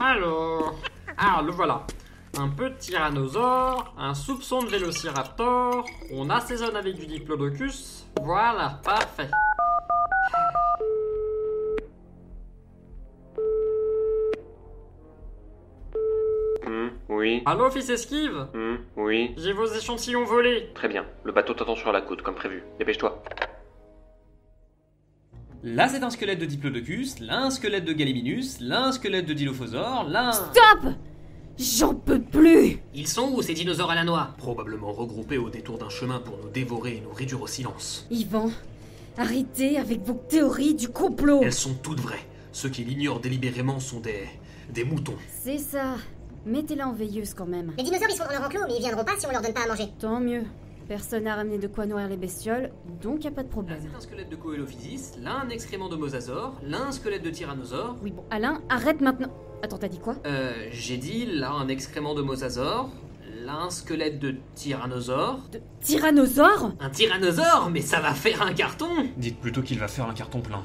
Alors, ah, le voilà. Un peu de tyrannosaure, un soupçon de vélociraptor, on assaisonne avec du diplodocus. Voilà, parfait. Hum, oui. Allô, fils esquive? Hum, oui. J'ai vos échantillons volés. Très bien. Le bateau t'attend sur la côte, comme prévu. Dépêche-toi. Là, c'est un squelette de Diplodocus, là, un squelette de Gallimimus, là, un squelette de Dilophosaure, là. un- Stop J'en peux plus Ils sont où ces dinosaures à la noix? Probablement regroupés au détour d'un chemin pour nous dévorer et nous réduire au silence. Yvan, arrêtez avec vos théories du complot Elles sont toutes vraies. Ceux qui l'ignorent délibérément sont des. des moutons. C'est ça. Mettez-la en veilleuse quand même. Les dinosaures, ils sont dans leur enclos, mais ils viendront pas si on leur donne pas à manger. Tant mieux. Personne n'a ramené de quoi nourrir les bestioles, donc y a pas de Là, problème. c'est un squelette de Coelophysis, là, un excrément de Mosasaure, là, un squelette de Tyrannosaure. Oui, bon, Alain, arrête maintenant. Attends, t'as dit quoi? Euh, j'ai dit là, un excrément de Mosasaure, là, un squelette de Tyrannosaure. De tyrannosaure? Un tyrannosaure Mais ça va faire un carton Dites plutôt qu'il va faire un carton plein.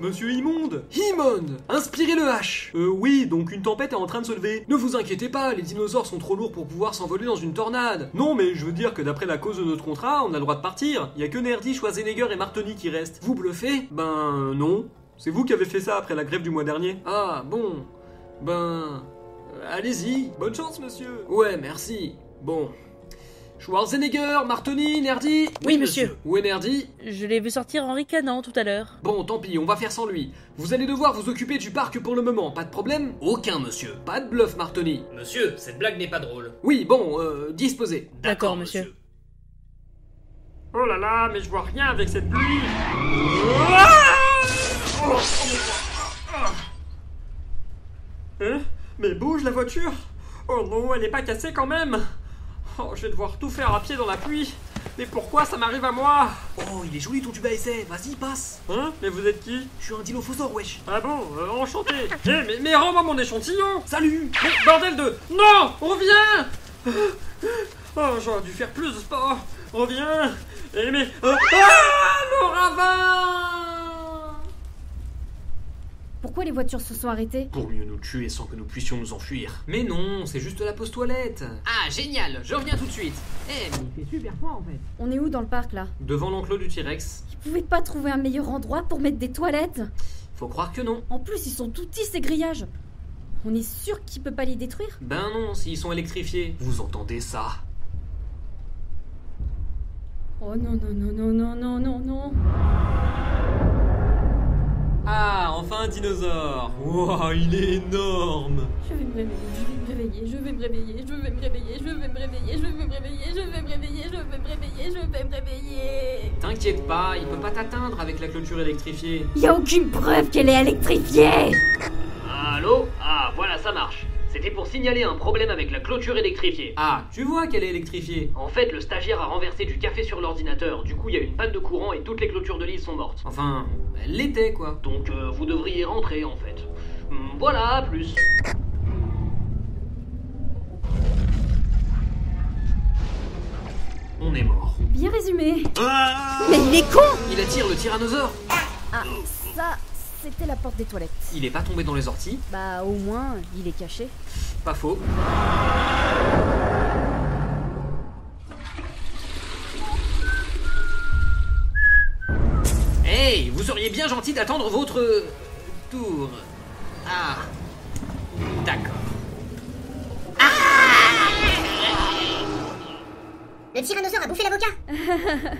Monsieur Immonde Immonde Inspirez le H Euh oui, donc une tempête est en train de se lever. Ne vous inquiétez pas, les dinosaures sont trop lourds pour pouvoir s'envoler dans une tornade. Non, mais je veux dire que d'après la cause de notre contrat, on a le droit de partir. Y a que Nerdy, Schwarzenegger et Martoni qui restent. Vous bluffez? Ben non. C'est vous qui avez fait ça après la grève du mois dernier. Ah, bon. Ben. Allez-y. Bonne chance, monsieur Ouais, merci. Bon. Schwarzenegger, Martoni, Nerdy Oui, monsieur. Où est Nerdy? Je l'ai vu sortir en ricanant tout à l'heure. Bon, tant pis, on va faire sans lui. Vous allez devoir vous occuper du parc pour le moment, pas de problème? Aucun, monsieur. Pas de bluff, Martoni. Monsieur, cette blague n'est pas drôle. Oui, bon, euh, disposez. D'accord, monsieur. Oh là là, mais je vois rien avec cette pluie. Hein? Mais bouge la voiture? Oh non, elle est pas cassée quand même Oh, je vais devoir tout faire à pied dans la pluie. Mais pourquoi ça m'arrive à moi Oh, il est joli ton tube à essai, vas-y, passe. Hein Mais vous êtes qui Je suis un dilophosaure, wesh. Ah bon, euh, enchanté. Eh, mais, mais rends-moi mon échantillon Salut Mais bordel de... Non Reviens Oh, j'aurais dû faire plus de sport. Reviens Eh mais... euh, Ah Le ravin Pourquoi les voitures se sont arrêtées Pour mieux nous tuer sans que nous puissions nous enfuir. Mais non, c'est juste la pause toilette. Ah, génial, je reviens tout de suite. Eh, mais il fait super froid en fait. On est où dans le parc là? Devant l'enclos du T-Rex. Ils pouvaient pas trouver un meilleur endroit pour mettre des toilettes? Faut croire que non. En plus, ils sont tout petits ces grillages. On est sûr qu'il peut pas les détruire? Ben non, s'ils sont électrifiés. Vous entendez ça? Oh non, non, non, non, non, non, non, non. Un dinosaure Wow, il est énorme Je vais me réveiller, je vais me réveiller, je vais me réveiller, je vais me réveiller, je vais me réveiller, je vais me réveiller, je vais me réveiller, je vais me réveiller, je vais me réveiller. T'inquiète pas, il peut pas t'atteindre avec la clôture électrifiée. Y a aucune preuve qu'elle est électrifiée Allô? Ah, voilà, ça marche. C'était pour signaler un problème avec la clôture électrifiée. Ah, tu vois qu'elle est électrifiée. En fait, le stagiaire a renversé du café sur l'ordinateur. Du coup, il y a une panne de courant et toutes les clôtures de l'île sont mortes. Enfin, elle l'était quoi. Donc, euh, vous devriez rentrer en fait. Hmm, Voilà, à plus. On est mort. Bien résumé. Ah Mais il est con Il attire le tyrannosaure Ah, ça, c'était la porte des toilettes. Il est pas tombé dans les orties. Bah, au moins, il est caché. Pas faux. Hey, vous seriez bien gentil d'attendre votre tour. Ah. D'accord. Le tyrannosaure a bouffé l'avocat.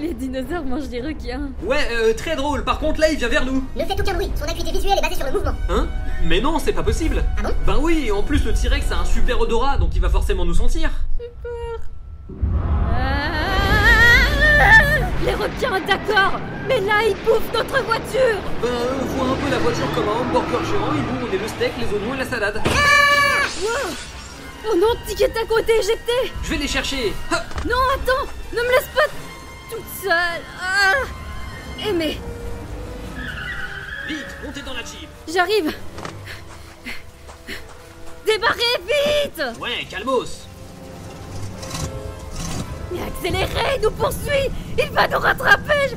Les dinosaures mangent des requins. Ouais, euh, très drôle. Par contre, là, il vient vers nous. Ne faites aucun bruit, son acuité visuelle est basée sur le mouvement. Hein? Mais non, c'est pas possible. Ah bon? Ben oui, en plus, le T-Rex a un super odorat, donc il va forcément nous sentir. Ah Les requins, d'accord Mais là, ils bouffent notre voiture Ben, euh, vois un peu la voiture comme un hamburger géant, et nous, on est le steak, les oignons et la salade. Wow Oh non, Ticket à côté, éjecté Je vais les chercher. Non, attends Ne me laisse pas toute seule. Ah. Aimé, Vite, montez dans la Jeep. j'arrive. Débarrez vite. Ouais, calmos. Mais accélérez, il nous poursuit. Il va nous rattraper. Je-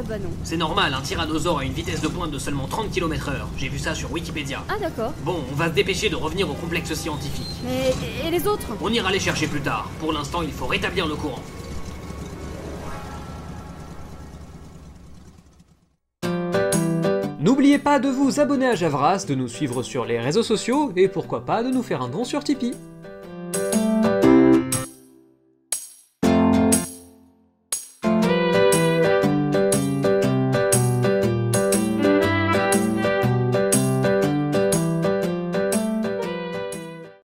Ah bah non. C'est normal, un tyrannosaure a une vitesse de pointe de seulement 30 km/h. J'ai vu ça sur Wikipédia. Ah d'accord. Bon, on va se dépêcher de revenir au complexe scientifique. Mais et les autres? On ira les chercher plus tard. Pour l'instant, il faut rétablir le courant. N'oubliez pas de vous abonner à Javras, de nous suivre sur les réseaux sociaux et pourquoi pas de nous faire un don sur Tipeee.